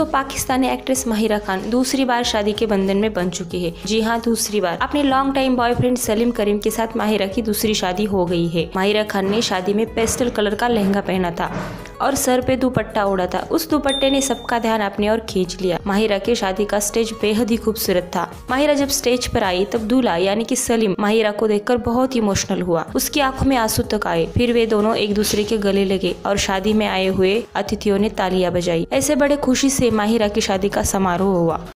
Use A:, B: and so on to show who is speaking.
A: दोस्तों पाकिस्तानी एक्ट्रेस माहिरा खान दूसरी बार शादी के बंधन में बन चुकी है। जी हाँ दूसरी बार। अपने long time boyfriend Saleem Karim के साथ माहिरा की दूसरी शादी हो गई है। माहिरा खान ने शादी में पेस्टल कलर का लहंगा पहना था और सर पे दुपट्टा उड़ा था। उस दुपट्टे ने सबका ध्यान अपने और खींच लिया। माहिरा की शादी का स्टेज बेहद ही खूबसूरत था। माहिरा जब स्टेज पर आई, तब दूल्हा, यानी कि सलीम, माहिरा को देखकर बहुत इमोशनल हुआ। उसकी आँखों में आँसू तक आए। फिर वे दोनों एक दूसरे के गले लगे और शादी में आए हुए अतिथियों ने तालियाँ बजाई। ऐसे बड़े खुशी से माहिरा की शादी का समारोह हुआ।